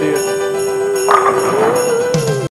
Yeah.